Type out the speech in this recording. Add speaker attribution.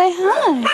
Speaker 1: Say hi.